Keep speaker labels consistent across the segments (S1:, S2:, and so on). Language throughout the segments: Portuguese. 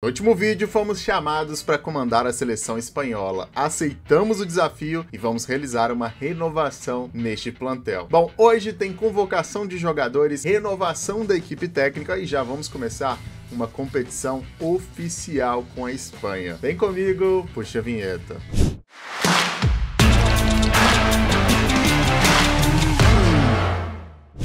S1: No último vídeo, fomos chamados para comandar a seleção espanhola. Aceitamos o desafio e vamos realizar uma renovação neste plantel. Bom, hoje tem convocação de jogadores, renovação da equipe técnica e já vamos começar uma competição oficial com a Espanha. Vem comigo, puxa a vinheta.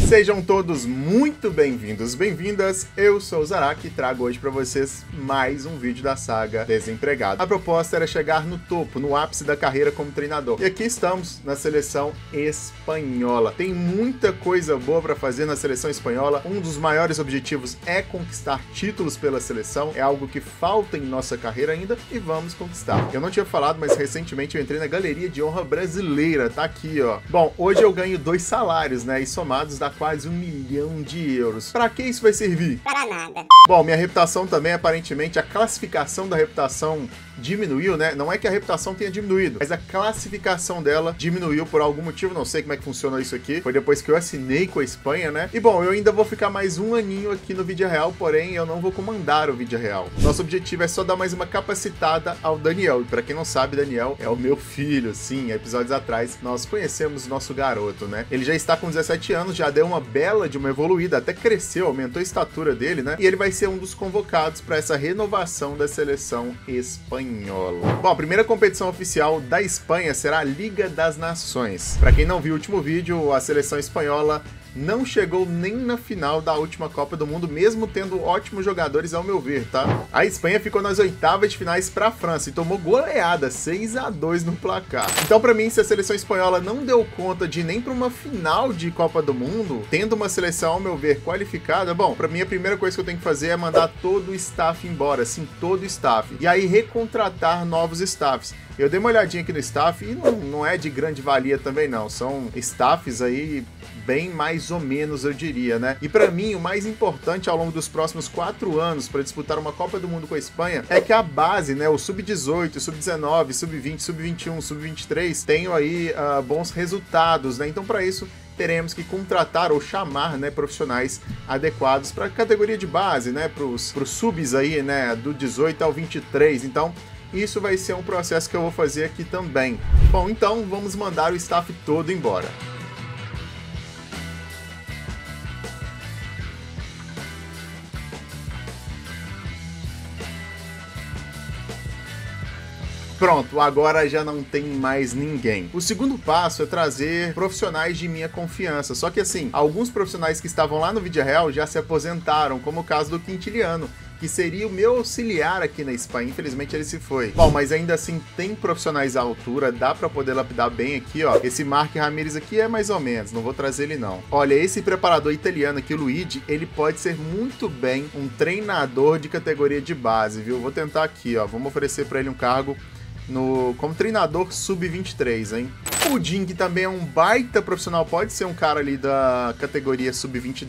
S1: Sejam todos muito bem-vindos, bem-vindas. Eu sou o Zarak e trago hoje para vocês mais um vídeo da saga Desempregado. A proposta era chegar no topo, no ápice da carreira como treinador. E aqui estamos na seleção espanhola. Tem muita coisa boa para fazer na seleção espanhola. Um dos maiores objetivos é conquistar títulos pela seleção. É algo que falta em nossa carreira ainda e vamos conquistar. Eu não tinha falado, mas recentemente eu entrei na Galeria de Honra Brasileira. Tá aqui, ó. Bom, hoje eu ganho dois salários, né? E somados dá quase um milhão de euros. Para que isso vai servir?
S2: Para nada.
S1: Bom, minha reputação também, aparentemente, a classificação da reputação diminuiu, né? Não é que a reputação tenha diminuído, mas a classificação dela diminuiu por algum motivo, não sei como é que funciona isso aqui. Foi depois que eu assinei com a Espanha, né? E bom, eu ainda vou ficar mais um aninho aqui no Vídeo Real, porém eu não vou comandar o Vídeo Real. Nosso objetivo é só dar mais uma capacitada ao Daniel. E para quem não sabe, Daniel é o meu filho. Sim, episódios atrás nós conhecemos nosso garoto, né? Ele já está com 17 anos, já deu uma bela de uma evoluída, até cresceu, aumentou a estatura dele, né? E ele vai ser um dos convocados para essa renovação da seleção espanhola. Bom, a primeira competição oficial da Espanha será a Liga das Nações. Para quem não viu o último vídeo, a seleção espanhola não chegou nem na final da última Copa do Mundo, mesmo tendo ótimos jogadores ao meu ver, tá? A Espanha ficou nas oitavas de finais para a França e tomou goleada, 6 a 2 no placar. Então, para mim, se a seleção espanhola não deu conta de nem para uma final de Copa do Mundo, tendo uma seleção ao meu ver qualificada, bom, para mim a primeira coisa que eu tenho que fazer é mandar todo o staff embora, sim, todo o staff. E aí recontratar novos staffs. Eu dei uma olhadinha aqui no staff e não, não é de grande valia também não, são staffs aí bem mais ou menos, eu diria, né? E para mim, o mais importante ao longo dos próximos quatro anos para disputar uma Copa do Mundo com a Espanha é que a base, né, o sub-18, sub-19, sub-20, sub-21, sub-23 tenham aí uh, bons resultados, né? Então, para isso, teremos que contratar ou chamar né, profissionais adequados para a categoria de base, né, para os subs aí, né, do 18 ao 23. Então, isso vai ser um processo que eu vou fazer aqui também. Bom, então vamos mandar o staff todo embora. Pronto, agora já não tem mais ninguém. O segundo passo é trazer profissionais de minha confiança. Só que assim, alguns profissionais que estavam lá no Vídeo Real já se aposentaram, como o caso do Quintiliano que seria o meu auxiliar aqui na Espanha. Infelizmente ele se foi. Bom, mas ainda assim tem profissionais à altura, dá para poder lapidar bem aqui, ó. Esse Mark Ramirez aqui é mais ou menos, não vou trazer ele não. Olha, esse preparador italiano aqui, o Luigi, ele pode ser muito bem um treinador de categoria de base, viu? Vou tentar aqui, ó. Vamos oferecer para ele um cargo no, como treinador sub-23, hein? O Ding também é um baita profissional, pode ser um cara ali da categoria sub-21,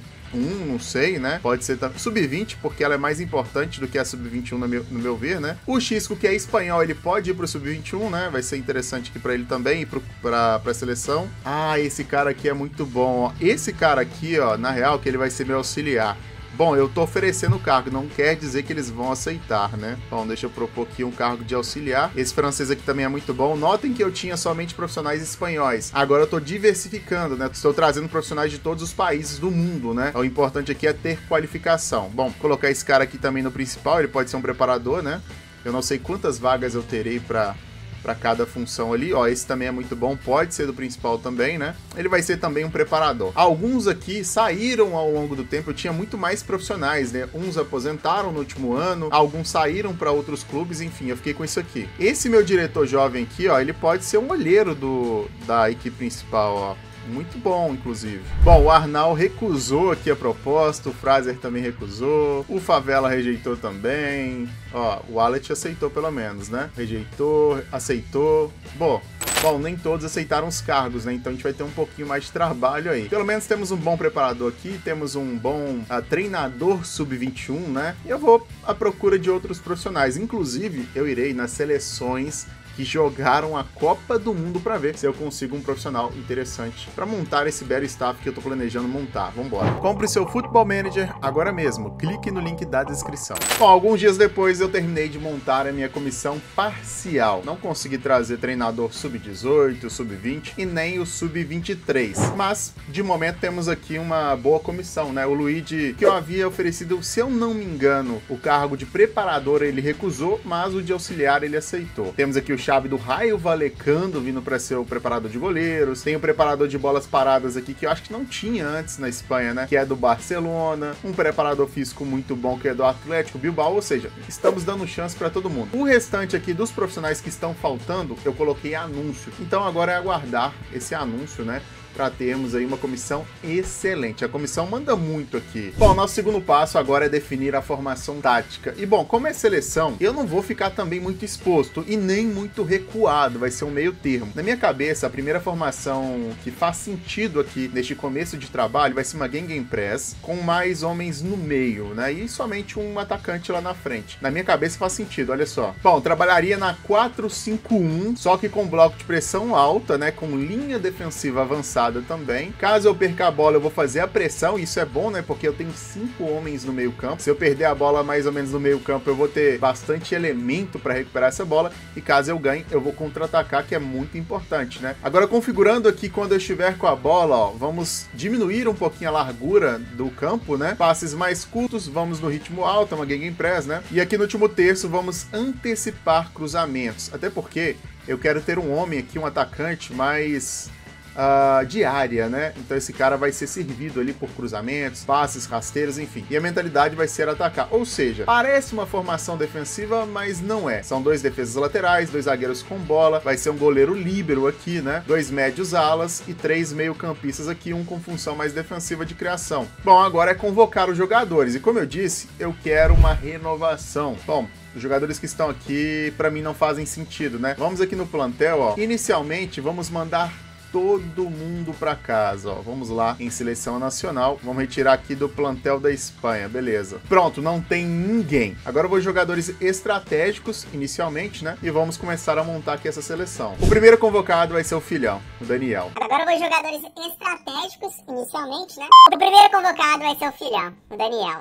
S1: não sei, né? Pode ser sub-20, porque ela é mais importante do que a sub-21 no meu, no meu ver, né? O Xisco, que é espanhol, ele pode ir pro sub-21, né? Vai ser interessante aqui para ele também pro, pra, pra seleção. Ah, esse cara aqui é muito bom, ó. Esse cara aqui, ó, na real, que ele vai ser meu auxiliar. Bom, eu tô oferecendo o cargo, não quer dizer que eles vão aceitar, né? Bom, deixa eu propor aqui um cargo de auxiliar. Esse francês aqui também é muito bom. Notem que eu tinha somente profissionais espanhóis. Agora eu tô diversificando, né? Estou trazendo profissionais de todos os países do mundo, né? O importante aqui é ter qualificação. Bom, colocar esse cara aqui também no principal, ele pode ser um preparador, né? Eu não sei quantas vagas eu terei para para cada função ali. Ó, esse também é muito bom, pode ser do principal também, né? Ele vai ser também um preparador. Alguns aqui saíram ao longo do tempo, eu tinha muito mais profissionais, né? Uns aposentaram no último ano, alguns saíram para outros clubes, enfim, eu fiquei com isso aqui. Esse meu diretor jovem aqui, ó, ele pode ser um olheiro do, da equipe principal, ó. Muito bom, inclusive. Bom, o Arnal recusou aqui a proposta, o Fraser também recusou, o Favela rejeitou também. Ó, o Wallet aceitou pelo menos, né? Rejeitou, aceitou. Bom, Bom, nem todos aceitaram os cargos, né? Então a gente vai ter um pouquinho mais de trabalho aí. Pelo menos temos um bom preparador aqui, temos um bom uh, treinador sub-21, né? E eu vou à procura de outros profissionais. Inclusive, eu irei nas seleções que jogaram a Copa do Mundo para ver se eu consigo um profissional interessante para montar esse belo staff que eu tô planejando montar. Vambora. Compre seu Football Manager agora mesmo. Clique no link da descrição. Bom, alguns dias depois eu terminei de montar a minha comissão parcial. Não consegui trazer treinador sub-18, sub-20 e nem o sub-23. Mas, de momento, temos aqui uma boa comissão, né? O Luigi, que eu havia oferecido, se eu não me engano, o cargo de preparador ele recusou, mas o de auxiliar ele aceitou. Temos aqui o chave do Raio Valecando vindo para ser o preparador de goleiros. Tem o preparador de bolas paradas aqui que eu acho que não tinha antes na Espanha, né? Que é do Barcelona. Um preparador físico muito bom que é do Atlético Bilbao. Ou seja, estamos dando chance para todo mundo. O restante aqui dos profissionais que estão faltando, eu coloquei anúncio. Então agora é aguardar esse anúncio, né? Para termos aí uma comissão excelente. A comissão manda muito aqui. Bom, nosso segundo passo agora é definir a formação tática. E bom, como é seleção, eu não vou ficar também muito exposto e nem muito recuado, vai ser um meio termo. Na minha cabeça, a primeira formação que faz sentido aqui neste começo de trabalho vai ser uma Gengen Press com mais homens no meio, né? E somente um atacante lá na frente. Na minha cabeça faz sentido, olha só. Bom, trabalharia na 4-5-1, só que com bloco de pressão alta, né? Com linha defensiva avançada também. Caso eu perca a bola, eu vou fazer a pressão. Isso é bom, né? Porque eu tenho cinco homens no meio campo. Se eu perder a bola mais ou menos no meio campo, eu vou ter bastante elemento para recuperar essa bola. E caso eu ganhe, eu vou contra-atacar, que é muito importante, né? Agora, configurando aqui quando eu estiver com a bola, ó, vamos diminuir um pouquinho a largura do campo, né? Passes mais curtos, vamos no ritmo alto, é uma Gegenpress, né? E aqui no último terço, vamos antecipar cruzamentos. Até porque eu quero ter um homem aqui, um atacante mais uh, diária, né? Então esse cara vai ser servido ali por cruzamentos, passes, rasteiros, enfim. E a mentalidade vai ser atacar. Ou seja, parece uma formação defensiva, mas não é. São dois defesas laterais, dois zagueiros com bola, vai ser um goleiro líbero aqui, né? Dois médios alas e três meio-campistas aqui, um com função mais defensiva de criação. Bom, agora é convocar os jogadores. E como eu disse, eu quero uma renovação. Bom, os jogadores que estão aqui, para mim, não fazem sentido, né? Vamos aqui no plantel, ó. Inicialmente, vamos mandar todo mundo para casa, ó. Vamos lá em seleção nacional. Vamos retirar aqui do plantel da Espanha, beleza. Pronto, não tem ninguém. Agora eu vou jogadores estratégicos inicialmente, né? E vamos começar a montar aqui essa seleção. O primeiro convocado vai ser o filhão, o Daniel.
S2: Agora eu vou jogadores estratégicos inicialmente, né? O primeiro convocado vai ser o filhão, o Daniel.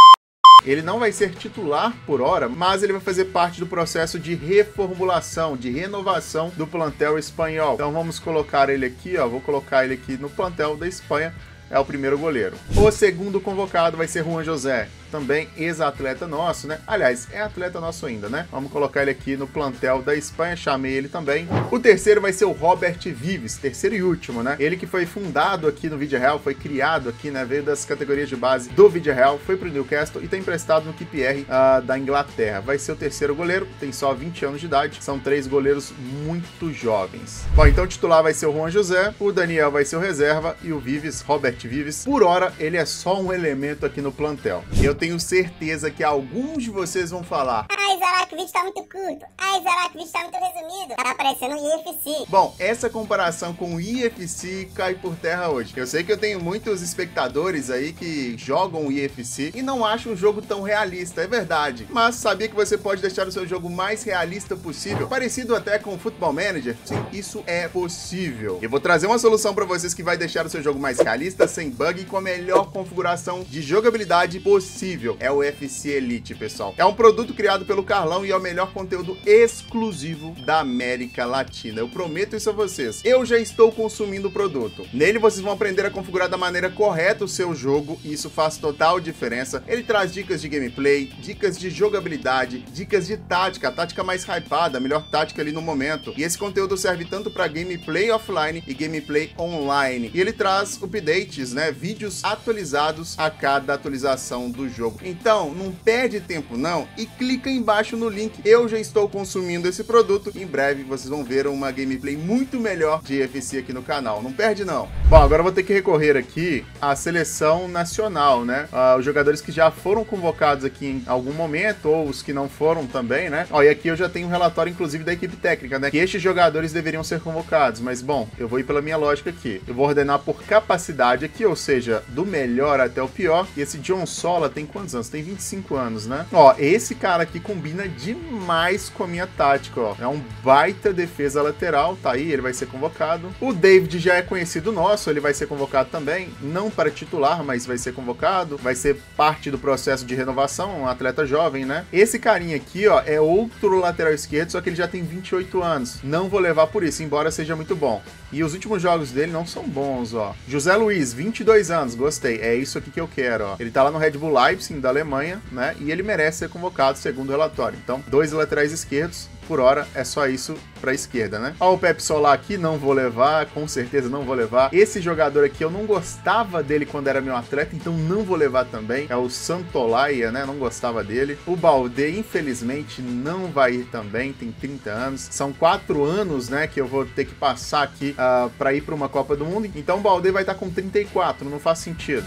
S1: Ele não vai ser titular por hora, mas ele vai fazer parte do processo de reformulação, de renovação do plantel espanhol. Então vamos colocar ele aqui, ó, vou colocar ele aqui no plantel da Espanha é o primeiro goleiro. O segundo convocado vai ser Juan José, também ex-atleta nosso, né? Aliás, é atleta nosso ainda, né? Vamos colocar ele aqui no plantel da Espanha, chamei ele também. O terceiro vai ser o Robert Vives, terceiro e último, né? Ele que foi fundado aqui no Vídeo Real, foi criado aqui, né? Veio das categorias de base do Vídeo Real, foi pro Newcastle e está emprestado no KPR uh, ah, da Inglaterra. Vai ser o terceiro goleiro, tem só 20 anos de idade, são três goleiros muito jovens. Bom, então o titular vai ser o Juan José, o Daniel vai ser o reserva e o Vives, Robert Vives. Por hora, ele é só um elemento aqui no plantel. Eu tenho certeza que alguns de vocês vão falar:
S2: Ai, Zarak, o vídeo tá muito curto. Ai, Zarak, o vídeo tá muito resumido. Tá aparecendo o IFC.
S1: Bom, essa comparação com o IFC cai por terra hoje. Eu sei que eu tenho muitos espectadores aí que jogam o IFC e não acham um jogo tão realista, é verdade. Mas sabia que você pode deixar o seu jogo mais realista possível, parecido até com o Football Manager? Sim, isso é possível. Eu vou trazer uma solução para vocês que vai deixar o seu jogo mais realista, sem bug e com a melhor configuração de jogabilidade possível. É o FC Elite, pessoal. É um produto criado pelo Carlão e é o melhor conteúdo exclusivo da América Latina. Eu prometo isso a vocês. Eu já estou consumindo o produto. Nele vocês vão aprender a configurar da maneira correta o seu jogo e isso faz total diferença. Ele traz dicas de gameplay, dicas de jogabilidade, dicas de tática, a tática mais hypada, a melhor tática ali no momento. E esse conteúdo serve tanto para gameplay offline e gameplay online. E ele traz updates, né, vídeos atualizados a cada atualização do jogo. Então, não perde tempo não e clica embaixo no link. Eu já estou consumindo esse produto. Em breve vocês vão ver uma gameplay muito melhor de EFC aqui no canal. Não perde não. Bom, agora eu vou ter que recorrer aqui à seleção nacional, né? Uh, os jogadores que já foram convocados aqui em algum momento ou os que não foram também, né? Ó, e aqui eu já tenho um relatório inclusive da equipe técnica, né? Que estes jogadores deveriam ser convocados, mas bom, eu vou ir pela minha lógica aqui. Eu vou ordenar por capacidade aqui, ou seja, do melhor até o pior. E esse John Sola tem quantos anos? Tem 25 anos, né? Ó, esse cara aqui com combina demais com a minha tática, ó. É um baita defesa lateral, tá aí, ele vai ser convocado. O David já é conhecido nosso, ele vai ser convocado também, não para titular, mas vai ser convocado, vai ser parte do processo de renovação, um atleta jovem, né? Esse carinha aqui, ó, é outro lateral esquerdo, só que ele já tem 28 anos. Não vou levar por isso, embora seja muito bom. E os últimos jogos dele não são bons, ó. José Luiz, 22 anos, gostei. É isso aqui que eu quero, ó. Ele tá lá no Red Bull Leipzig, da Alemanha, né? E ele merece ser convocado, segundo o relatório. Então, dois laterais esquerdos, por hora é só isso para a esquerda, né? Ó, o Pep Solar aqui não vou levar, com certeza não vou levar. Esse jogador aqui eu não gostava dele quando era meu atleta, então não vou levar também. É o Santolaia, né? Não gostava dele. O Balde, infelizmente, não vai ir também, tem 30 anos. São quatro anos, né, que eu vou ter que passar aqui uh, ah, para ir para uma Copa do Mundo. Então o Balde vai estar tá com 34, não faz sentido.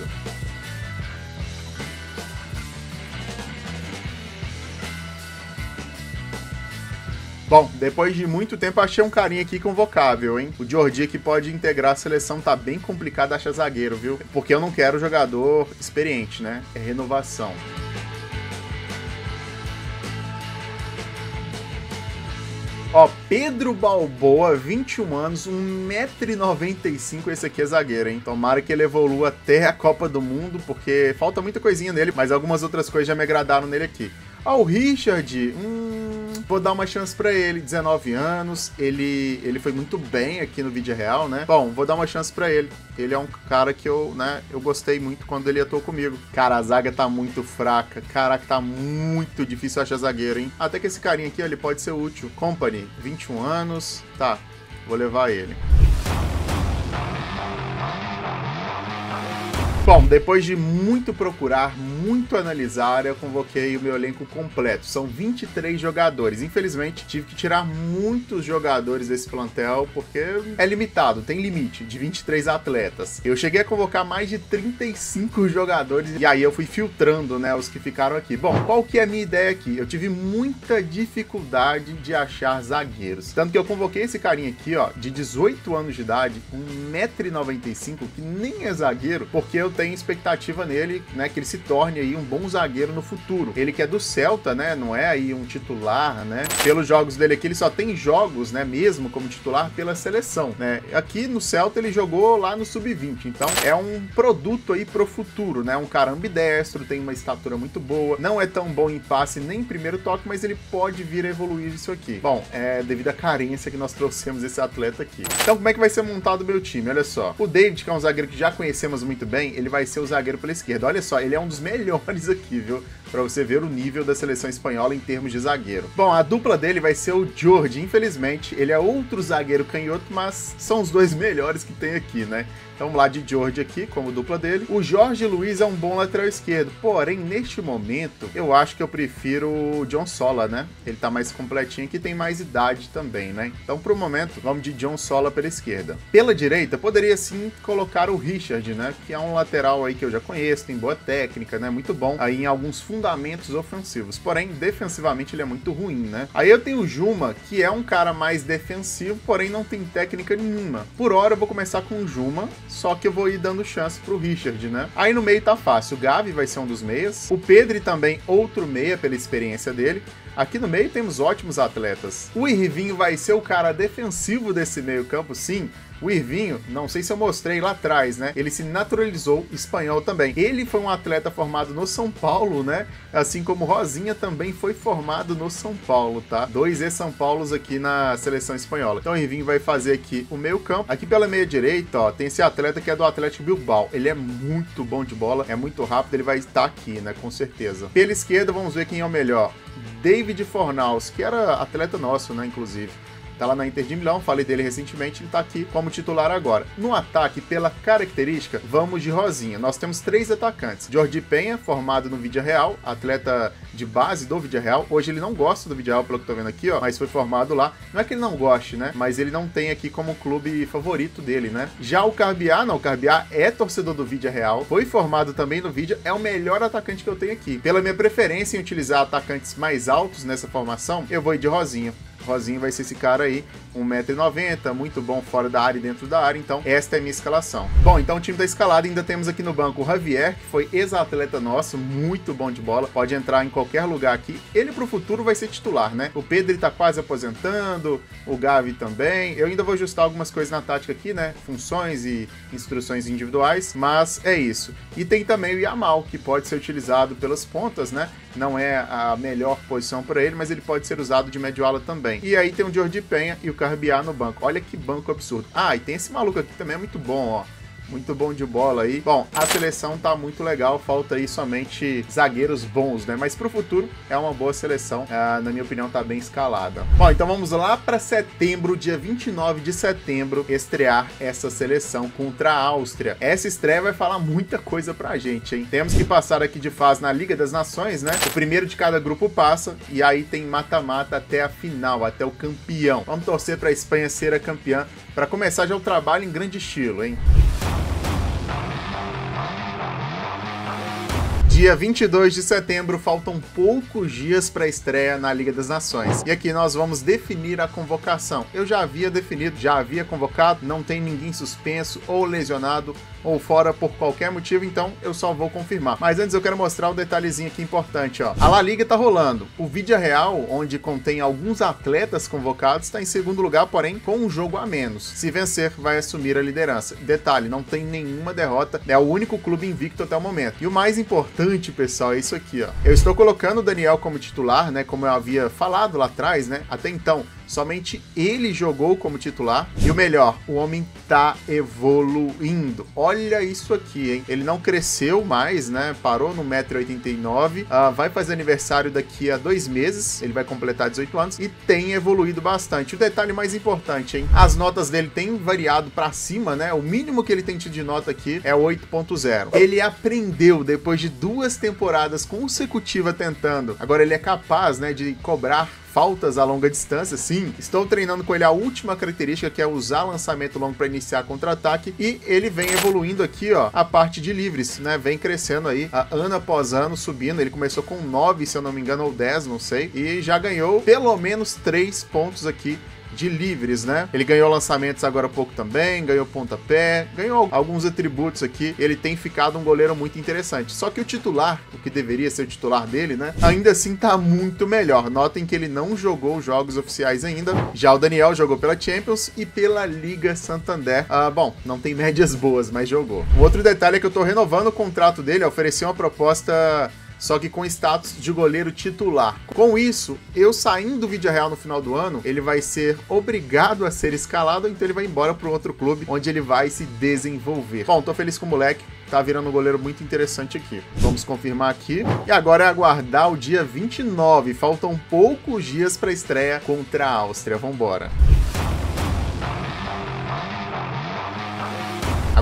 S1: Bom, depois de muito tempo achei um carinha aqui convocável, hein? O Jordi que pode integrar a seleção tá bem complicado achar zagueiro, viu? Porque eu não quero jogador experiente, né? É renovação. Ó, Pedro Balboa, 21 anos, 1,95m. Esse aqui é zagueiro, hein? Tomara que ele evolua até a Copa do Mundo, porque falta muita coisinha nele, mas algumas outras coisas já me agradaram nele aqui. Ó, o Richard, hum, vou dar uma chance para ele. 19 anos, ele, ele foi muito bem aqui no vídeo real, né? Bom, vou dar uma chance para ele. Ele é um cara que eu, né, eu gostei muito quando ele atuou comigo. Cara, a zaga tá muito fraca. Caraca, tá muito difícil achar zagueiro, hein? Até que esse carinha aqui, ele pode ser útil. Company, 21 anos. Tá, vou levar ele. Bom, depois de muito procurar, muito analisar, eu convoquei o meu elenco completo. São 23 jogadores. Infelizmente, tive que tirar muitos jogadores desse plantel porque é limitado, tem limite de 23 atletas. Eu cheguei a convocar mais de 35 jogadores e aí eu fui filtrando, né, os que ficaram aqui. Bom, qual que é a minha ideia aqui? Eu tive muita dificuldade de achar zagueiros. Tanto que eu convoquei esse carinha aqui, ó, de 18 anos de idade, 1,95m, que nem é zagueiro, porque eu tenho expectativa nele, né, que ele se torne aí um bom zagueiro no futuro. Ele que é do Celta, né, não é aí um titular, né? Pelos jogos dele aqui, ele só tem jogos, né, mesmo como titular pela seleção, né? Aqui no Celta ele jogou lá no sub-20, então é um produto aí pro futuro, né? Um cara ambidestro, tem uma estatura muito boa, não é tão bom em passe nem em primeiro toque, mas ele pode vir a evoluir isso aqui. Bom, é devido à carência que nós trouxemos esse atleta aqui. Então, como é que vai ser montado o meu time? Olha só. O David, que é um zagueiro que já conhecemos muito bem, ele ele vai ser o zagueiro pela esquerda. Olha só, ele é um dos melhores aqui, viu? Para você ver o nível da seleção espanhola em termos de zagueiro. Bom, a dupla dele vai ser o Jordi. Infelizmente, ele é outro zagueiro canhoto, mas são os dois melhores que tem aqui, né? Então vamos lá de George aqui, como dupla dele. O Jorge Luiz é um bom lateral esquerdo, porém, neste momento, eu acho que eu prefiro o John Sola, né? Ele tá mais completinho aqui, tem mais idade também, né? Então, pro momento, vamos de John Sola pela esquerda. Pela direita, poderia sim colocar o Richard, né? Que é um lateral aí que eu já conheço, tem boa técnica, né? Muito bom aí em alguns fundamentos ofensivos. Porém, defensivamente ele é muito ruim, né? Aí eu tenho o Juma, que é um cara mais defensivo, porém não tem técnica nenhuma. Por hora, eu vou começar com o Juma, só que eu vou ir dando chance pro Richard, né? Aí no meio tá fácil, o Gavi vai ser um dos meias, o Pedro também outro meia pela experiência dele. Aqui no meio temos ótimos atletas. O Irvinho vai ser o cara defensivo desse meio campo, sim, o Irvinho, não sei se eu mostrei lá atrás, né? Ele se naturalizou espanhol também. Ele foi um atleta formado no São Paulo, né? Assim como Rosinha também foi formado no São Paulo, tá? Dois ex-São Paulos aqui na seleção espanhola. Então o Irvinho vai fazer aqui o meio campo. Aqui pela meia direita, ó, tem esse atleta que é do Atlético Bilbao. Ele é muito bom de bola, é muito rápido, ele vai estar aqui, né? Com certeza. Pela esquerda, vamos ver quem é o melhor. David Fornaus, que era atleta nosso, né? Inclusive tá lá na Inter de Milão, falei dele recentemente, ele tá aqui como titular agora. No ataque, pela característica, vamos de Rosinha. Nós temos três atacantes. Jordi Penha, formado no Vídeo Real, atleta de base do Vídeo Real. Hoje ele não gosta do Vídeo Real, pelo que tô vendo aqui, ó, mas foi formado lá. Não é que ele não goste, né? Mas ele não tem aqui como clube favorito dele, né? Já o Carbiá, não, o Carbiá é torcedor do Vídeo Real, foi formado também no vídeo, é o melhor atacante que eu tenho aqui. Pela minha preferência em utilizar atacantes mais altos nessa formação, eu vou ir de Rosinha. Rosinho vai ser esse cara aí, 1,90m, muito bom fora da área e dentro da área, então esta é a minha escalação. Bom, então o time da escalada ainda temos aqui no banco o Javier, que foi ex-atleta nosso, muito bom de bola, pode entrar em qualquer lugar aqui. Ele pro futuro vai ser titular, né? O Pedro tá quase aposentando, o Gavi também. Eu ainda vou ajustar algumas coisas na tática aqui, né? Funções e instruções individuais, mas é isso. E tem também o Yamal, que pode ser utilizado pelas pontas, né? Não é a melhor posição para ele, mas ele pode ser usado de médio ala também. E aí tem o Jordi Penha e o Carbiá no banco. Olha que banco absurdo. Ah, e tem esse maluco aqui também, é muito bom, ó. Muito bom de bola aí. Bom, a seleção tá muito legal, falta aí somente zagueiros bons, né? Mas pro futuro é uma boa seleção, ah, na minha opinião tá bem escalada. Bom, então vamos lá para setembro, dia 29 de setembro, estrear essa seleção contra a Áustria. Essa estreia vai falar muita coisa pra gente, hein? Temos que passar aqui de fase na Liga das Nações, né? O primeiro de cada grupo passa e aí tem mata-mata até a final, até o campeão. Vamos torcer pra Espanha ser a campeã para começar já o trabalho em grande estilo, hein? Dia 22 de setembro, faltam poucos dias para a estreia na Liga das Nações. E aqui nós vamos definir a convocação. Eu já havia definido, já havia convocado, não tem ninguém suspenso ou lesionado ou fora por qualquer motivo, então eu só vou confirmar. Mas antes eu quero mostrar um detalhezinho aqui importante, ó. A La Liga tá rolando. O Vídeo Real, onde contém alguns atletas convocados, está em segundo lugar, porém com um jogo a menos. Se vencer, vai assumir a liderança. Detalhe, não tem nenhuma derrota, é o único clube invicto até o momento. E o mais importante, pessoal, é isso aqui, ó. Eu estou colocando o Daniel como titular, né, como eu havia falado lá atrás, né? Até então, Somente ele jogou como titular. E o melhor, o homem tá evoluindo. Olha isso aqui, hein? Ele não cresceu mais, né? Parou no 1,89m. Uh, ah, vai fazer aniversário daqui a dois meses. Ele vai completar 18 anos e tem evoluído bastante. O detalhe mais importante, hein? As notas dele têm variado para cima, né? O mínimo que ele tem de nota aqui é 8.0. Ele aprendeu depois de duas temporadas consecutivas tentando. Agora ele é capaz, né, de cobrar faltas a longa distância, sim. Estou treinando com ele a última característica, que é usar lançamento longo para iniciar contra-ataque, e ele vem evoluindo aqui, ó, a parte de livres, né? Vem crescendo aí, ano após ano, subindo. Ele começou com 9, se eu não me engano, ou 10, não sei, e já ganhou pelo menos 3 pontos aqui de livres, né? Ele ganhou lançamentos agora há pouco também, ganhou pontapé, ganhou alguns atributos aqui. Ele tem ficado um goleiro muito interessante. Só que o titular, o que deveria ser o titular dele, né? Ainda assim tá muito melhor. Notem que ele não jogou jogos oficiais ainda. Já o Daniel jogou pela Champions e pela Liga Santander. Ah, bom, não tem médias boas, mas jogou. Um outro detalhe é que eu tô renovando o contrato dele, ofereci uma proposta só que com status de goleiro titular. Com isso, eu saindo do vídeo real no final do ano, ele vai ser obrigado a ser escalado, então ele vai embora para outro clube onde ele vai se desenvolver. Bom, tô feliz com o moleque, tá virando um goleiro muito interessante aqui. Vamos confirmar aqui. E agora é aguardar o dia 29. Faltam poucos dias para a estreia contra a Áustria. Vambora.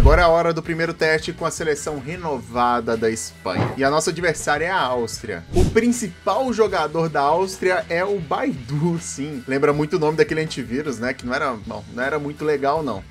S1: Agora é a hora do primeiro teste com a seleção renovada da Espanha. E a nossa adversária é a Áustria. O principal jogador da Áustria é o Baidu, sim. Lembra muito o nome daquele antivírus, né? Que não era, bom, não era muito legal, não.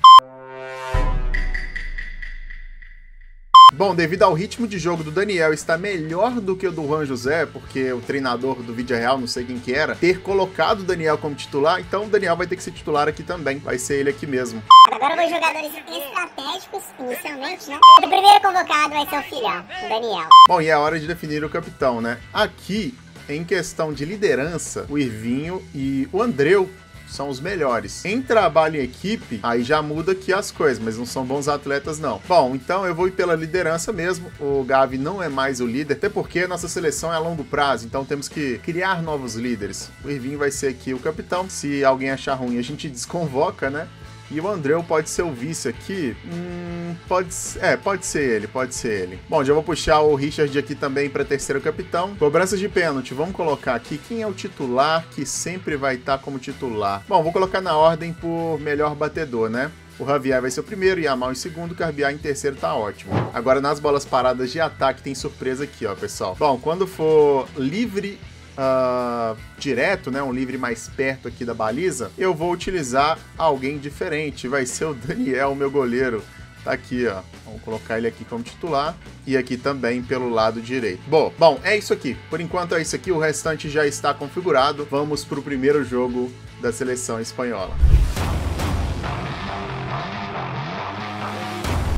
S1: Bom, devido ao ritmo de jogo do Daniel estar melhor do que o do Juan José, porque o treinador do vídeo real, não sei quem que era, ter colocado o Daniel como titular, então o Daniel vai ter que ser titular aqui também. Vai ser ele aqui mesmo.
S2: Agora os jogadores estratégicos, inicialmente, né? O primeiro convocado vai ser o filhão, o Daniel.
S1: Bom, e é hora de definir o capitão, né? Aqui, em questão de liderança, o Irvinho e o Andreu são os melhores. Em trabalho em equipe, aí já muda aqui as coisas, mas não são bons atletas, não. Bom, então eu vou ir pela liderança mesmo. O Gavi não é mais o líder, até porque nossa seleção é a longo prazo, então temos que criar novos líderes. O Irving vai ser aqui o capitão. Se alguém achar ruim, a gente desconvoca, né? E o Andreu pode ser o vice aqui? Hum, pode, é, pode ser ele, pode ser ele. Bom, já vou puxar o Richard aqui também para terceiro capitão. Cobranças de pênalti, vamos colocar aqui quem é o titular que sempre vai estar tá como titular. Bom, vou colocar na ordem por melhor batedor, né? O Javier vai ser o primeiro, Yamal em segundo, Carbiar em terceiro tá ótimo. Agora nas bolas paradas de ataque tem surpresa aqui, ó, pessoal. Bom, quando for livre uh, direto, né, um livre mais perto aqui da baliza, eu vou utilizar alguém diferente. Vai ser o Daniel, meu goleiro. Tá aqui, ó. Vamos colocar ele aqui como titular e aqui também pelo lado direito. Bom, bom, é isso aqui. Por enquanto é isso aqui, o restante já está configurado. Vamos para o primeiro jogo da seleção espanhola.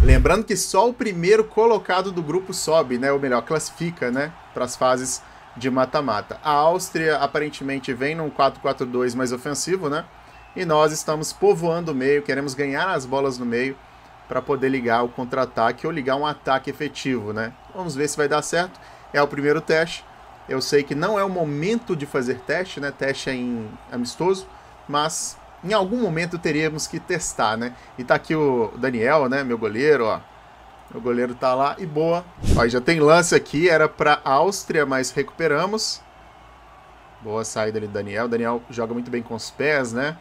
S1: Lembrando que só o primeiro colocado do grupo sobe, né? Ou melhor, classifica, né? Para as fases de mata-mata. A Áustria aparentemente vem num 4-4-2 mais ofensivo, né? E nós estamos povoando o meio, queremos ganhar as bolas no meio para poder ligar o contra-ataque ou ligar um ataque efetivo, né? Vamos ver se vai dar certo. É o primeiro teste. Eu sei que não é o momento de fazer teste, né? Teste é em amistoso, mas em algum momento teríamos que testar, né? E tá aqui o Daniel, né? Meu goleiro, ó. O goleiro tá lá e boa. Ó, já tem lance aqui, era para Áustria, mas recuperamos. Boa saída ali do Daniel. O Daniel joga muito bem com os pés, né?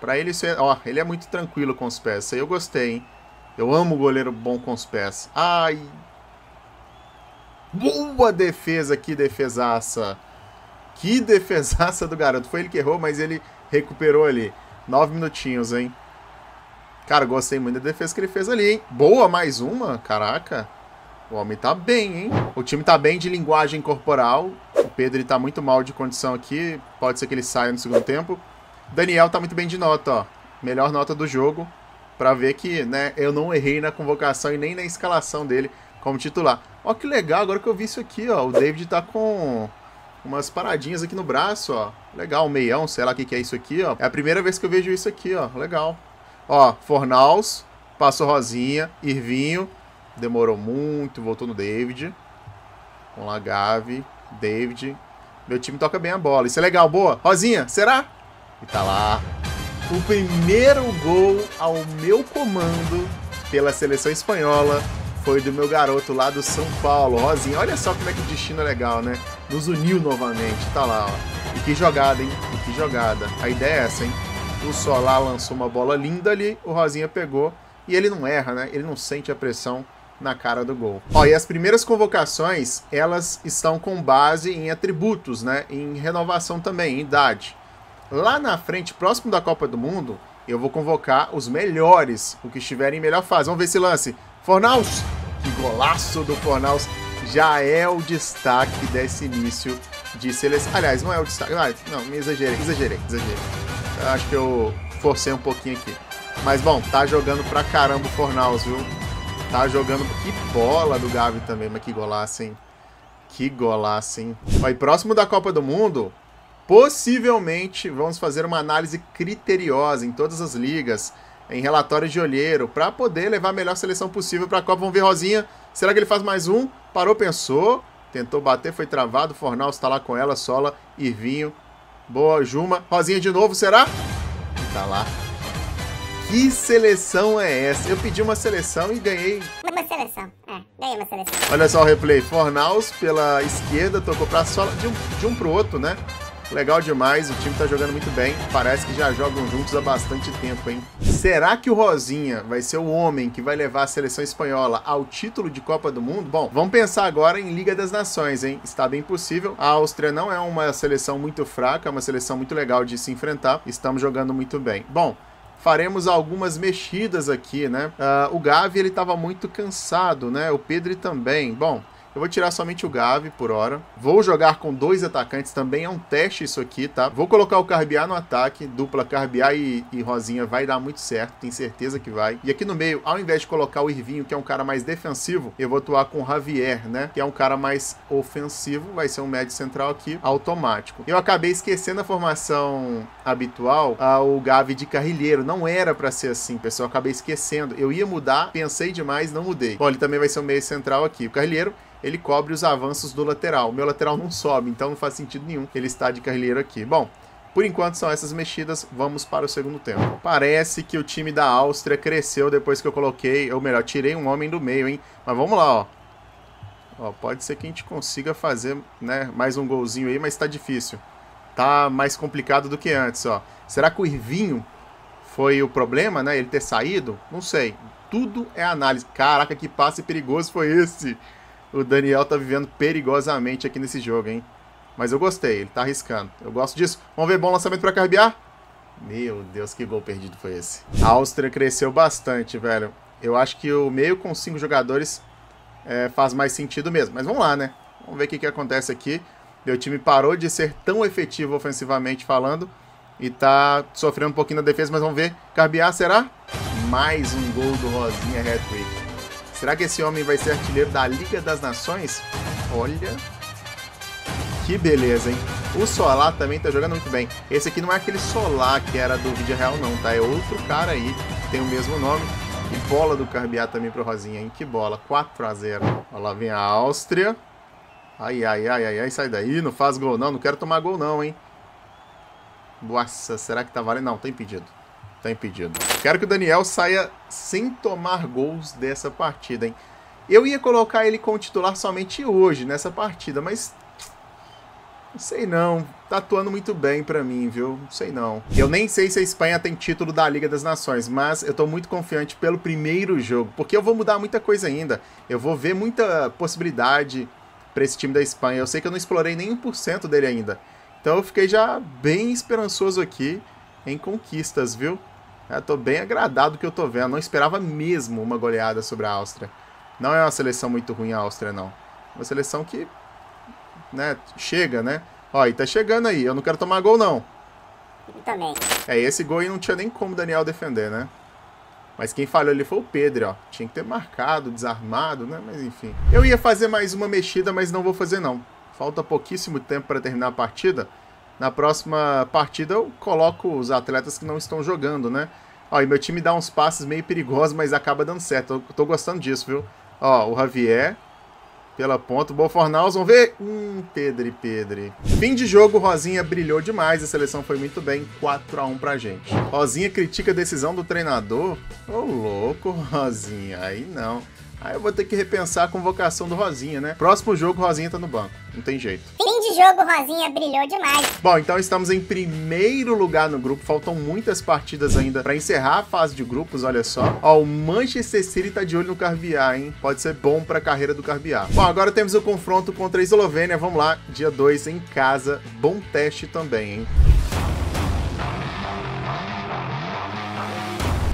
S1: Para ele isso é, ó, ele é muito tranquilo com os pés. Isso aí eu gostei, hein? Eu amo goleiro bom com os pés. Ai. Boa defesa, que defesaça. Que defesaça do garoto. Foi ele que errou, mas ele recuperou ali. Nove minutinhos, hein? Cara, gostei muito da defesa que ele fez ali, hein? Boa, mais uma. Caraca. O homem tá bem, hein? O time tá bem de linguagem corporal. O Pedro ele tá muito mal de condição aqui. Pode ser que ele saia no segundo tempo. Daniel tá muito bem de nota, ó. Melhor nota do jogo. Pra ver que, né, eu não errei na convocação e nem na escalação dele como titular. Ó que legal, agora que eu vi isso aqui, ó. O David tá com umas paradinhas aqui no braço, ó. Legal, um meião, sei lá o que, que é isso aqui, ó. É a primeira vez que eu vejo isso aqui, ó. Legal. Ó, Fornaus, passou Rosinha, Irvinho, demorou muito, voltou no David. Vamos lá, Gavi, David. Meu time toca bem a bola. Isso é legal, boa. Rosinha, será? E tá lá. O primeiro gol ao meu comando pela seleção espanhola foi do meu garoto lá do São Paulo, Rosinha. Olha só como é que o destino é legal, né? Nos uniu novamente, tá lá, ó. E que jogada, hein? E que jogada. A ideia é essa, hein? O Solar lançou uma bola linda ali, o Rosinha pegou e ele não erra, né? Ele não sente a pressão na cara do gol. Ó, e as primeiras convocações, elas estão com base em atributos, né? Em renovação também, em idade. Lá na frente, próximo da Copa do Mundo, eu vou convocar os melhores, o que estiverem em melhor fase. Vamos ver esse lance. Fornaus! Que golaço do Fornaus! Já é o destaque desse início de seleção. Aliás, não é o destaque. Não, me exagerei, exagerei, exagerei. Eu acho que eu forcei um pouquinho aqui. Mas bom, tá jogando pra caramba o Fornaus, viu? Tá jogando. Que bola do Gavi também, mas que golaço, hein? Que golaço, hein? Ó, e próximo da Copa do Mundo, possivelmente vamos fazer uma análise criteriosa em todas as ligas, em relatórios de olheiro, para poder levar a melhor seleção possível para a Copa. Vamos ver, Rosinha. Será que ele faz mais um? Parou, pensou. Tentou bater, foi travado. Fornaus está lá com ela, Sola, Irvinho. Boa, Juma. Rosinha de novo, será? Tá lá. Que seleção é essa? Eu pedi uma seleção e ganhei.
S2: Uma seleção, é, ganhei uma seleção.
S1: Olha só o replay. Fornaus pela esquerda, tocou pra sola de um, de um pro outro, né? Legal demais, o time tá jogando muito bem. Parece que já jogam juntos há bastante tempo, hein? Será que o Rosinha vai ser o homem que vai levar a seleção espanhola ao título de Copa do Mundo? Bom, vamos pensar agora em Liga das Nações, hein? Está bem possível. A Áustria não é uma seleção muito fraca, é uma seleção muito legal de se enfrentar. Estamos jogando muito bem. Bom, faremos algumas mexidas aqui, né? Uh, o Gavi, ele estava muito cansado, né? O Pedro também. Bom, eu vou tirar somente o Gavi por hora. Vou jogar com dois atacantes, também é um teste isso aqui, tá? Vou colocar o Carbiá no ataque, dupla Carbiá e, e Rosinha vai dar muito certo, tenho certeza que vai. E aqui no meio, ao invés de colocar o Irvinho, que é um cara mais defensivo, eu vou atuar com o Javier, né? Que é um cara mais ofensivo, vai ser um médio central aqui, automático. Eu acabei esquecendo a formação habitual, ah, o Gavi de carrilheiro. Não era para ser assim, pessoal, acabei esquecendo. Eu ia mudar, pensei demais, não mudei. Bom, ele também vai ser um meio central aqui. O carrilheiro ele cobre os avanços do lateral. O meu lateral não sobe, então não faz sentido nenhum ele estar de carrilheiro aqui. Bom, por enquanto são essas mexidas, vamos para o segundo tempo. Parece que o time da Áustria cresceu depois que eu coloquei, ou melhor, tirei um homem do meio, hein? Mas vamos lá, ó. ó pode ser que a gente consiga fazer né, mais um golzinho aí, mas tá difícil. Tá mais complicado do que antes, ó. Será que o Irvinho foi o problema, né? Ele ter saído? Não sei. Tudo é análise. Caraca, que passe perigoso foi esse! O Daniel tá vivendo perigosamente aqui nesse jogo, hein? Mas eu gostei, ele tá arriscando. Eu gosto disso. Vamos ver, bom lançamento para Carbiar? Meu Deus, que gol perdido foi esse. A Áustria cresceu bastante, velho. Eu acho que o meio com cinco jogadores é, faz mais sentido mesmo. Mas vamos lá, né? Vamos ver o que, que acontece aqui. Meu time parou de ser tão efetivo ofensivamente falando e tá sofrendo um pouquinho na defesa, mas vamos ver. Carbiar será? Mais um gol do Rosinha Hattrick. Será que esse homem vai ser artilheiro da Liga das Nações? Olha. Que beleza, hein? O Solar também tá jogando muito bem. Esse aqui não é aquele Solar que era do vídeo real, não, tá? É outro cara aí, tem o mesmo nome. Que bola do Carbiar também pro Rosinha, hein? Que bola. 4 a 0 Olha lá vem a Áustria. Ai, ai, ai, ai, ai, sai daí. Não faz gol não. Não quero tomar gol não, hein? Nossa, será que tá valendo? Não, tá impedido. Tá impedido. Quero que o Daniel saia sem tomar gols dessa partida, hein? Eu ia colocar ele como titular somente hoje, nessa partida, mas não sei não. Tá atuando muito bem para mim, viu? Não sei não. Eu nem sei se a Espanha tem título da Liga das Nações, mas eu tô muito confiante pelo primeiro jogo, porque eu vou mudar muita coisa ainda. Eu vou ver muita possibilidade para esse time da Espanha. Eu sei que eu não explorei nem 1% dele ainda. Então eu fiquei já bem esperançoso aqui em conquistas, viu? Eu tô bem agradado que eu tô vendo. Não esperava mesmo uma goleada sobre a Áustria. Não é uma seleção muito ruim a Áustria, não. Uma seleção que né, chega, né? Ó, e tá chegando aí. Eu não quero tomar gol, não.
S2: Eu também.
S1: É, esse gol aí não tinha nem como o Daniel defender, né? Mas quem falhou ali foi o Pedro, ó. Tinha que ter marcado, desarmado, né? Mas enfim. Eu ia fazer mais uma mexida, mas não vou fazer não. Falta pouquíssimo tempo para terminar a partida. Na próxima partida eu coloco os atletas que não estão jogando, né? Ó, e meu time dá uns passes meio perigosos, mas acaba dando certo. Eu tô gostando disso, viu? Ó, o Javier, pela ponta. O Fornaus, vamos ver. Hum, Pedri, Pedri. Fim de jogo, Rosinha brilhou demais. A seleção foi muito bem. 4 a 1 pra gente. Rosinha critica a decisão do treinador. Ô, louco, Rosinha. Aí não. Aí eu vou ter que repensar a convocação do Rosinha, né? Próximo jogo, Rosinha tá no banco. Não tem jeito.
S2: Jogo, Rosinha brilhou demais.
S1: Bom, então estamos em primeiro lugar no grupo. Faltam muitas partidas ainda para encerrar a fase de grupos, olha só. Ó, o Manchester City tá de olho no Carbiar, hein? Pode ser bom para a carreira do Carbiar. Bom, agora temos o confronto contra a Eslovênia. Vamos lá, dia 2 em casa. Bom teste também, hein?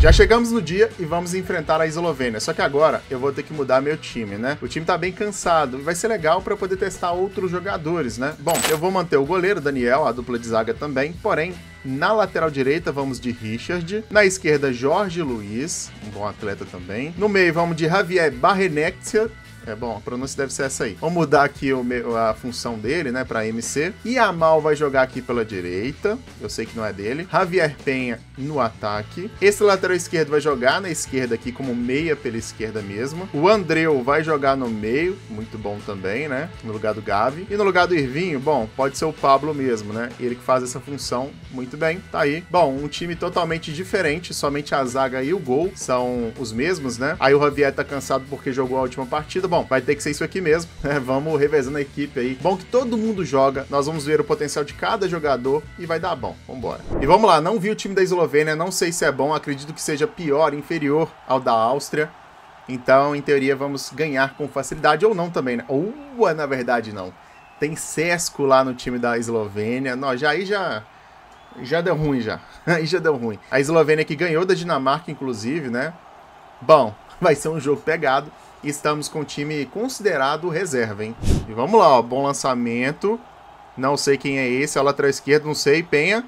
S1: Já chegamos no dia e vamos enfrentar a Eslovênia. Só que agora eu vou ter que mudar meu time, né? O time tá bem cansado e vai ser legal para poder testar outros jogadores, né? Bom, eu vou manter o goleiro Daniel, a dupla de zaga também, porém na lateral direita vamos de Richard. Na esquerda, Jorge Luiz, um bom atleta também. No meio vamos de Javier Barrenexia, é bom, a pronúncia deve ser essa aí. Vamos mudar aqui o, a função dele, né, para MC. E a Mal vai jogar aqui pela direita. Eu sei que não é dele. Javier Penha no ataque. Esse lateral esquerdo vai jogar na esquerda aqui como meia pela esquerda mesmo. O Andreu vai jogar no meio, muito bom também, né? No lugar do Gavi. E no lugar do Irvinho, bom, pode ser o Pablo mesmo, né? Ele que faz essa função muito bem. Tá aí. Bom, um time totalmente diferente, somente a zaga e o gol são os mesmos, né? Aí o Javier tá cansado porque jogou a última partida bom, vai ter que ser isso aqui mesmo. Né? Vamos revezando a equipe aí. Bom que todo mundo joga, nós vamos ver o potencial de cada jogador e vai dar bom. Vambora. E vamos lá, não vi o time da Eslovênia, não sei se é bom, acredito que seja pior, inferior ao da Áustria. Então, em teoria, vamos ganhar com facilidade ou não também, né? Na verdade, não. Tem Sesco lá no time da Eslovênia. Não, já aí já já deu ruim já. Aí já deu ruim. A Eslovênia que ganhou da Dinamarca, inclusive, né? Bom, vai ser um jogo pegado estamos com o time considerado reserva, hein? E vamos lá, ó, bom lançamento. Não sei quem é esse, é o lateral esquerdo, não sei, Penha.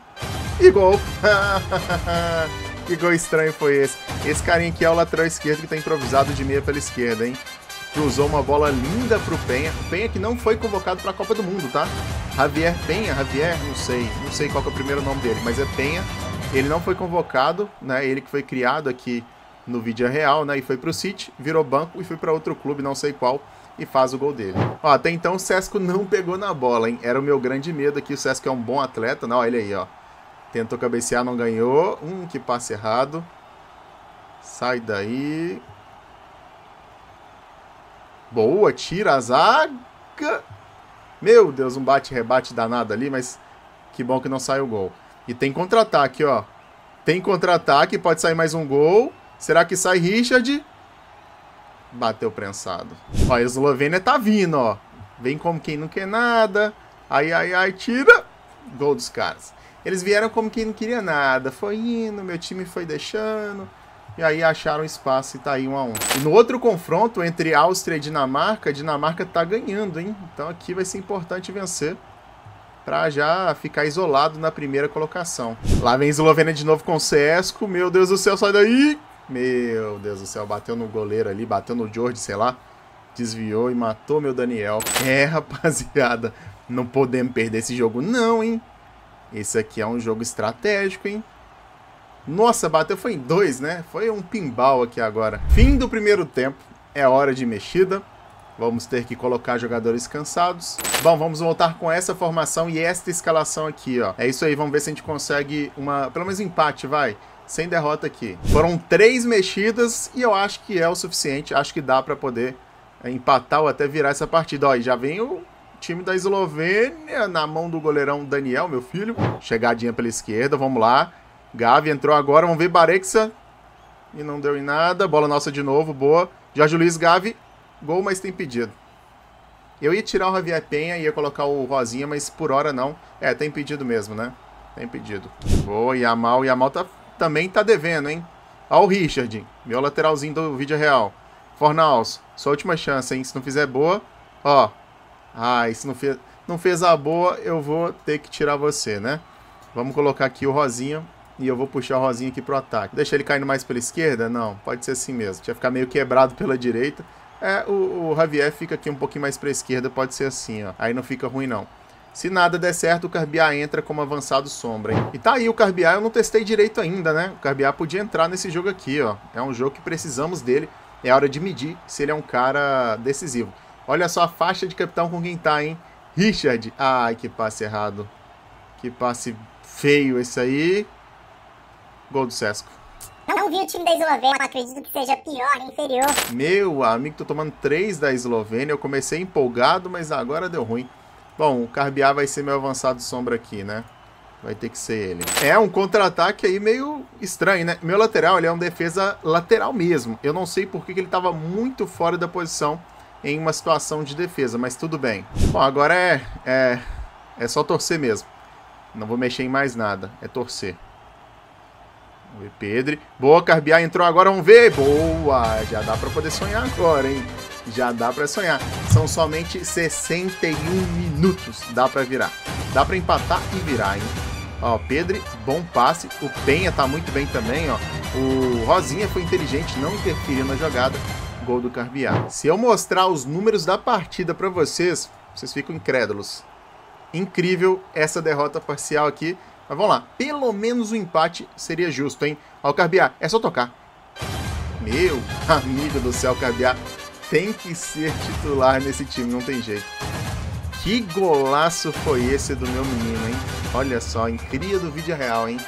S1: E gol! que gol estranho foi esse. Esse carinha aqui é o lateral esquerdo que tá improvisado de meia pela esquerda, hein? Cruzou uma bola linda pro Penha. Penha que não foi convocado para a Copa do Mundo, tá? Javier Penha, Javier, não sei, não sei qual é o primeiro nome dele, mas é Penha. Ele não foi convocado, né? Ele que foi criado aqui no vídeo real, né? E foi pro City, virou banco e foi para outro clube, não sei qual, e faz o gol dele. Ó, até então o Sesco não pegou na bola, hein? Era o meu grande medo aqui. O Sesco é um bom atleta, não? Olha aí, ó. Tentou cabecear, não ganhou. Hum, que passe errado. Sai daí. Boa, tira a zaga. Meu Deus, um bate-rebate danado ali, mas que bom que não saiu o gol. E tem contra-ataque, ó. Tem contra-ataque, pode sair mais um gol. Será que sai Richard? Bateu prensado. Ó, a Eslovênia tá vindo, ó. Vem como quem não quer nada. Ai, ai, ai, tira. Gol dos caras. Eles vieram como quem não queria nada. Foi indo, meu time foi deixando. E aí acharam espaço e tá aí 1 a 1 E no outro confronto entre Áustria e Dinamarca, Dinamarca tá ganhando, hein? Então aqui vai ser importante vencer para já ficar isolado na primeira colocação. Lá vem Eslovênia de novo com o Cesco. Meu Deus do céu, sai daí! Meu Deus do céu, bateu no goleiro ali, bateu no George, sei lá. Desviou e matou meu Daniel. É, rapaziada, não podemos perder esse jogo não, hein? Esse aqui é um jogo estratégico, hein? Nossa, bateu foi em dois, né? Foi um pinball aqui agora. Fim do primeiro tempo. É hora de mexida. Vamos ter que colocar jogadores cansados. Bom, vamos voltar com essa formação e esta escalação aqui, ó. É isso aí, vamos ver se a gente consegue uma... Pelo menos empate, vai. Sem derrota aqui. Foram três mexidas e eu acho que é o suficiente. Acho que dá para poder é, empatar ou até virar essa partida. Ó, e já vem o time da Eslovênia na mão do goleirão Daniel, meu filho. Chegadinha pela esquerda, vamos lá. Gavi entrou agora, vamos ver Barexa. E não deu em nada. Bola nossa de novo, boa. Jorge Luiz Gavi. Gol, mas tem pedido. Eu ia tirar o Javier Penha e ia colocar o Rosinha, mas por hora não. É, tem pedido mesmo, né? Tem pedido. Boa, Yamal. Yamal tá, também tá devendo, hein? Ó o Richard, meu lateralzinho do vídeo real. Fornaus, sua última chance, hein? Se não fizer boa, ó. Ai, se não fez, não fez a boa, eu vou ter que tirar você, né? Vamos colocar aqui o Rosinha e eu vou puxar o Rosinha aqui pro ataque. Deixa ele caindo mais pela esquerda? Não, pode ser assim mesmo. Tinha ficar meio quebrado pela direita. É, o, o Javier fica aqui um pouquinho mais pra esquerda, pode ser assim, ó. Aí não fica ruim, não. Se nada der certo, o Carbiá entra como avançado sombra, hein? E tá aí o Carbiá, eu não testei direito ainda, né? O Carbiá podia entrar nesse jogo aqui, ó. É um jogo que precisamos dele. É hora de medir se ele é um cara decisivo. Olha só a faixa de capitão com quem tá, hein? Richard. Ai, que passe errado. Que passe feio esse aí. Gol do Sesco.
S2: Não vi o time da Eslovênia, acredito que seja pior, inferior.
S1: Meu amigo, tô tomando três da Eslovênia. Eu comecei empolgado, mas agora deu ruim. Bom, o Carbiá vai ser meu avançado sombra aqui, né? Vai ter que ser ele. É um contra-ataque aí meio estranho, né? Meu lateral, ele é um defesa lateral mesmo. Eu não sei porque que ele tava muito fora da posição em uma situação de defesa, mas tudo bem. Bom, agora é, é, é só torcer mesmo. Não vou mexer em mais nada, é torcer. Oi, Pedro. Boa, Carbiá entrou agora, vamos ver. Boa, já dá para poder sonhar agora, hein? Já dá para sonhar. São somente 61 minutos, dá para virar. Dá para empatar e virar, hein? Ó, Pedro, bom passe. O Penha tá muito bem também, ó. O Rosinha foi inteligente, não interferiu na jogada. Gol do Carbiá. Se eu mostrar os números da partida para vocês, vocês ficam incrédulos. Incrível essa derrota parcial aqui. Mas vamos lá, pelo menos o um empate seria justo, hein? Ó, o Carbiá, é só tocar. Meu amigo do céu, Carbiá tem que ser titular nesse time, não tem jeito. Que golaço foi esse do meu menino, hein? Olha só, cria do vídeo real, hein?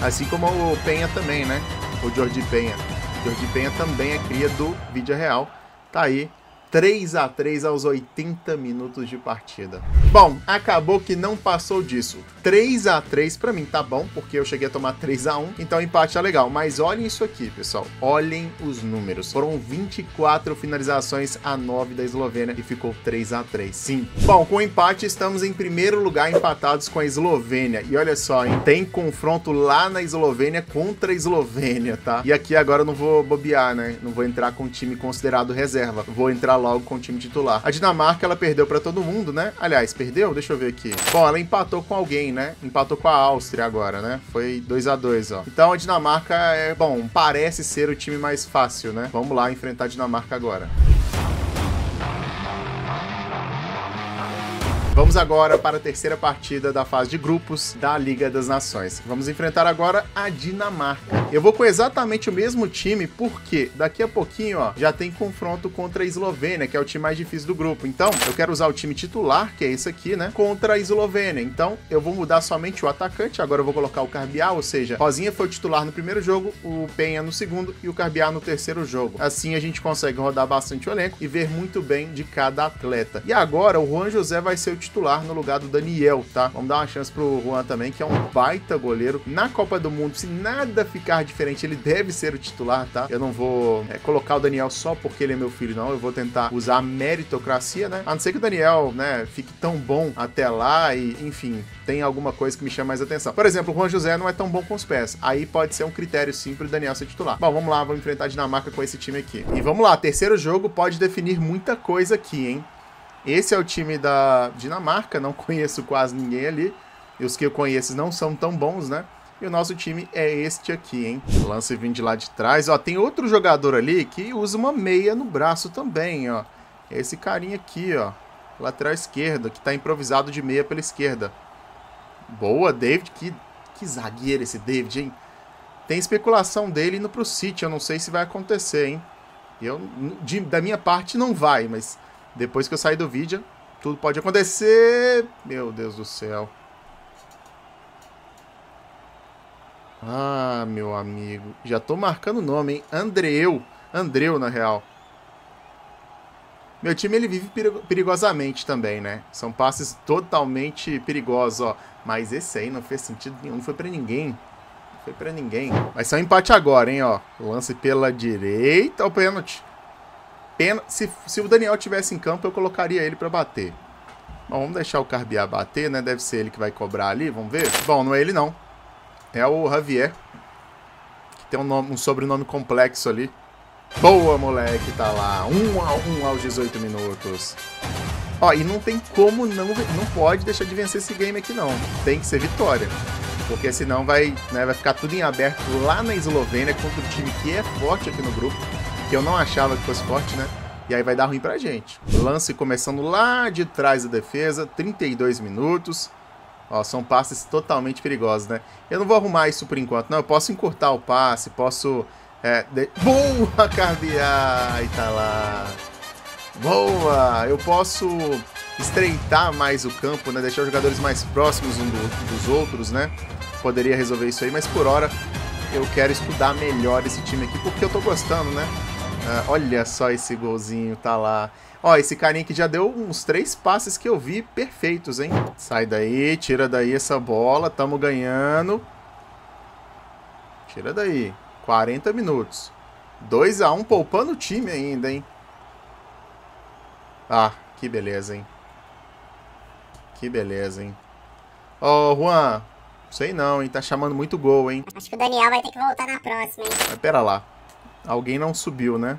S1: Assim como o Penha também, né? O Jordi Penha. Jordi Penha também é cria do vídeo real. Tá aí, 3 a 3 aos 80 minutos de partida. Bom, acabou que não passou disso. 3 a 3 para mim tá bom, porque eu cheguei a tomar 3 a 1 então empate é legal. Mas olhem isso aqui, pessoal. Olhem os números. Foram 24 finalizações a 9 da Eslovênia e ficou 3 a 3 Sim. Bom, com o empate estamos em primeiro lugar empatados com a Eslovênia. E olha só, hein? Tem confronto lá na Eslovênia contra a Eslovênia, tá? E aqui agora eu não vou bobear, né? Não vou entrar com o time considerado reserva. Vou entrar logo com o time titular. A Dinamarca, ela perdeu para todo mundo, né? Aliás, perdeu? Deixa eu ver aqui. Bom, ela empatou com alguém, né? Empatou com a Áustria agora, né? Foi 2 a 2 ó. Então a Dinamarca é, bom, parece ser o time mais fácil, né? Vamos lá enfrentar a Dinamarca agora. Vamos agora para a terceira partida da fase de grupos da Liga das Nações. Vamos enfrentar agora a Dinamarca. Eu vou com exatamente o mesmo time, porque daqui a pouquinho, ó, já tem confronto contra a Eslovênia, que é o time mais difícil do grupo. Então, eu quero usar o time titular, que é esse aqui, né, contra a Eslovênia. Então, eu vou mudar somente o atacante. Agora eu vou colocar o Carbial, ou seja, Rosinha foi o titular no primeiro jogo, o Penha no segundo e o Carbial no terceiro jogo. Assim a gente consegue rodar bastante o elenco e ver muito bem de cada atleta. E agora o Juan José vai ser o titular titular no lugar do Daniel, tá? Vamos dar uma chance pro Juan também, que é um baita goleiro. Na Copa do Mundo, se nada ficar diferente, ele deve ser o titular, tá? Eu não vou é, colocar o Daniel só porque ele é meu filho, não. Eu vou tentar usar a meritocracia, né? A não ser que o Daniel, né, fique tão bom até lá e, enfim, tem alguma coisa que me chama mais atenção. Por exemplo, o Juan José não é tão bom com os pés. Aí pode ser um critério sim pro Daniel ser titular. Bom, vamos lá, vamos enfrentar a Dinamarca com esse time aqui. E vamos lá, terceiro jogo pode definir muita coisa aqui, hein? Esse é o time da Dinamarca, não conheço quase ninguém ali. E os que eu conheço não são tão bons, né? E o nosso time é este aqui, hein? Lance vindo de lá de trás. Ó, tem outro jogador ali que usa uma meia no braço também, ó. Esse carinha aqui, ó. Lateral esquerda, que tá improvisado de meia pela esquerda. Boa, David. Que, que zagueiro esse David, hein? Tem especulação dele indo pro City. Eu não sei se vai acontecer, hein? Eu, de, da minha parte, não vai, mas depois que eu sair do vídeo, tudo pode acontecer. Meu Deus do céu. Ah, meu amigo. Já tô marcando o nome, hein? Andreu. Andreu, na real. Meu time, ele vive perigosamente também, né? São passes totalmente perigosos, ó. Mas esse aí não fez sentido nenhum. Não foi pra ninguém. Não foi pra ninguém. Vai ser um empate agora, hein, ó. Lance pela direita. O pênalti. Pena... Se, se o Daniel tivesse em campo, eu colocaria ele pra bater. Bom, vamos deixar o Carbiá bater, né? Deve ser ele que vai cobrar ali. Vamos ver? Bom, não é ele, não. É o Javier. Que tem um, nome, um sobrenome complexo ali. Boa, moleque, tá lá. Um a um aos 18 minutos. Ó, e não tem como não... Não pode deixar de vencer esse game aqui, não. Tem que ser vitória. Porque senão vai, né, vai ficar tudo em aberto lá na Eslovênia contra um time que é forte aqui no grupo. Que eu não achava que fosse forte, né? E aí vai dar ruim pra gente. Lance começando lá de trás da defesa, 32 minutos. Ó, são passes totalmente perigosos, né? Eu não vou arrumar isso por enquanto, não. Eu posso encurtar o passe, posso... É, de... Boa, Carbiai! Tá lá. Boa! Eu posso estreitar mais o campo, né? Deixar os jogadores mais próximos um do, dos outros, né? Poderia resolver isso aí, mas por hora eu quero estudar melhor esse time aqui, porque eu tô gostando, né? Ah, olha só esse golzinho, tá lá. Ó, esse carinha aqui já deu uns três passes que eu vi perfeitos, hein? Sai daí, tira daí essa bola, tamo ganhando. Tira daí. 40 minutos. 2 a 1 poupando o time ainda, hein? Ah, que beleza, hein? Que beleza, hein? Ó, oh, Juan, sei não, hein? Tá chamando muito gol, hein?
S2: Acho que o Daniel vai ter que voltar na próxima, hein?
S1: Mas pera lá. Alguém não subiu, né?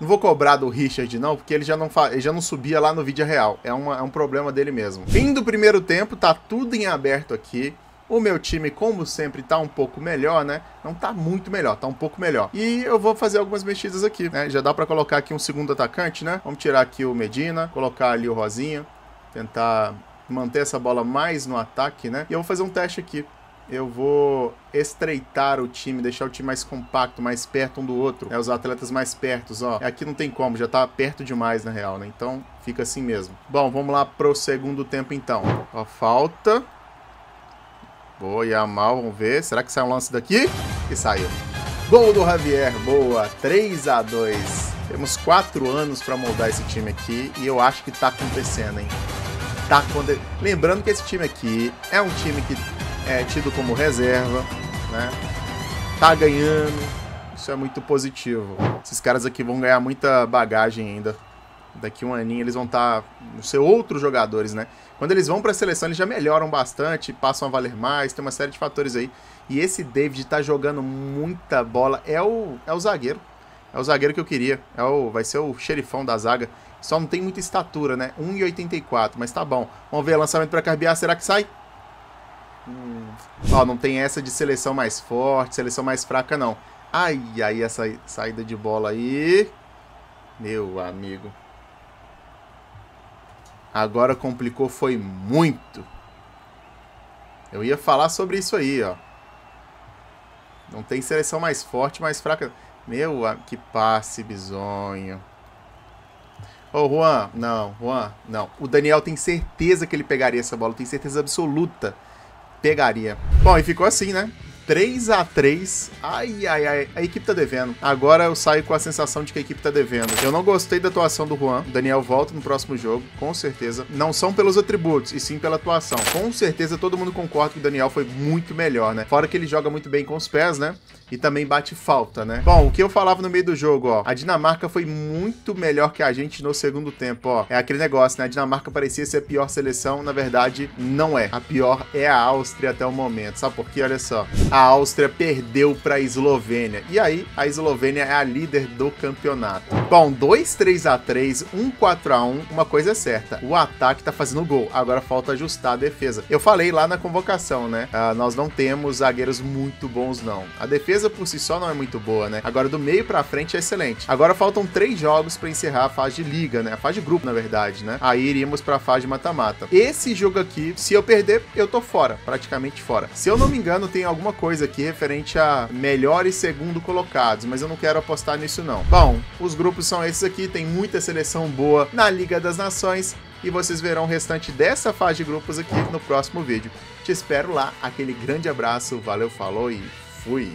S1: Não vou cobrar do Richard, não, porque ele já não, ele já não subia lá no vídeo real. É, uma, é um problema dele mesmo. Fim do primeiro tempo, tá tudo em aberto aqui. O meu time, como sempre, tá um pouco melhor, né? Não tá muito melhor, tá um pouco melhor. E eu vou fazer algumas mexidas aqui, né? Já dá pra colocar aqui um segundo atacante, né? Vamos tirar aqui o Medina, colocar ali o Rosinha, tentar manter essa bola mais no ataque, né? E eu vou fazer um teste aqui eu vou estreitar o time, deixar o time mais compacto, mais perto um do outro. Né? Os atletas mais perto, ó. Aqui não tem como, já tá perto demais na real, né? Então fica assim mesmo. Bom, vamos lá pro segundo tempo então. Ó, falta. Boa, Yamal, vamos ver. Será que sai um lance daqui? E saiu. Gol do Javier, boa. 3 a 2 Temos 4 anos para moldar esse time aqui e eu acho que tá acontecendo, hein? Tá acontecendo. Lembrando que esse time aqui é um time que é tido como reserva, né? Tá ganhando, isso é muito positivo. Esses caras aqui vão ganhar muita bagagem ainda. Daqui um aninho eles vão estar, tá, ser outros jogadores, né? Quando eles vão para a seleção, eles já melhoram bastante, passam a valer mais, tem uma série de fatores aí. E esse David tá jogando muita bola, é o, é o zagueiro. É o zagueiro que eu queria. É o, vai ser o xerifão da zaga. Só não tem muita estatura, né? 1,84, mas tá bom. Vamos ver, lançamento para Carbiar, será que sai? Hum. Ó, não tem essa de seleção mais forte, seleção mais fraca, não. Ai, ai, essa saída de bola aí. Meu amigo. Agora complicou foi muito. Eu ia falar sobre isso aí, ó. Não tem seleção mais forte, mais fraca. Meu, que passe bizonho. Ô, oh, Juan, não, Juan, não. O Daniel tem certeza que ele pegaria essa bola, tem certeza absoluta pegaria. Bom, e ficou assim, né? 3 a 3 Ai, ai, ai. A equipe tá devendo. Agora eu saio com a sensação de que a equipe tá devendo. Eu não gostei da atuação do Juan. O Daniel volta no próximo jogo, com certeza. Não são pelos atributos, e sim pela atuação. Com certeza todo mundo concorda que o Daniel foi muito melhor, né? Fora que ele joga muito bem com os pés, né? e também bate falta, né? Bom, o que eu falava no meio do jogo, ó, a Dinamarca foi muito melhor que a gente no segundo tempo, ó. É aquele negócio, né? A Dinamarca parecia ser a pior seleção, na verdade, não é. A pior é a Áustria até o momento. Sabe por quê? Olha só. A Áustria perdeu para a Eslovênia. E aí, a Eslovênia é a líder do campeonato. Bom, 2 3 a 3, 1 4 a 1, uma coisa é certa. O ataque tá fazendo gol. Agora falta ajustar a defesa. Eu falei lá na convocação, né? Uh, nós não temos zagueiros muito bons não. A defesa por si só não é muito boa, né? Agora do meio para frente é excelente. Agora faltam três jogos para encerrar a fase de liga, né? A fase de grupo, na verdade, né? Aí iríamos para a fase de mata-mata. Esse jogo aqui, se eu perder, eu tô fora, praticamente fora. Se eu não me engano, tem alguma coisa aqui referente a melhor e segundo colocados, mas eu não quero apostar nisso não. Bom, os grupos são esses aqui, tem muita seleção boa na Liga das Nações e vocês verão o restante dessa fase de grupos aqui no próximo vídeo. Te espero lá, aquele grande abraço, valeu, falou e fui!